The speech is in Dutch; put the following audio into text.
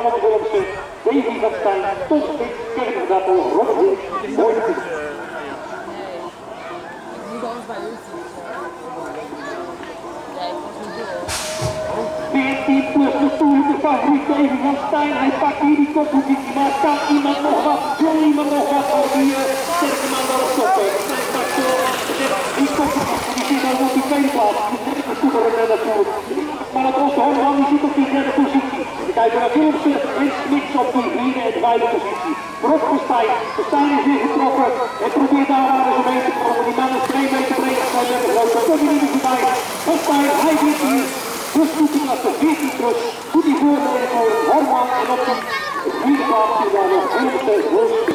Arnold Willemsen, Davy van Stijn, Tom Spits, Kermit Rappel, Rob Hink, Mooi Die goed er natuurlijk. Maar was de Holland, die zit op die derde positie. We kijken naar Willemsen en Smits op die vierde en vijfde positie. Rob Verstijn, Verstijn is weer getrokken en probeert daar maar eens omheen te komen. Die man is 2 meter breed, 2 meter groot, daar komt niet voorbij. Verstijn, hij wint hier. Dus doet hij als de 14 plus, doet hij voor voor Horman en op die vierde plaats is daar nog Willemsen,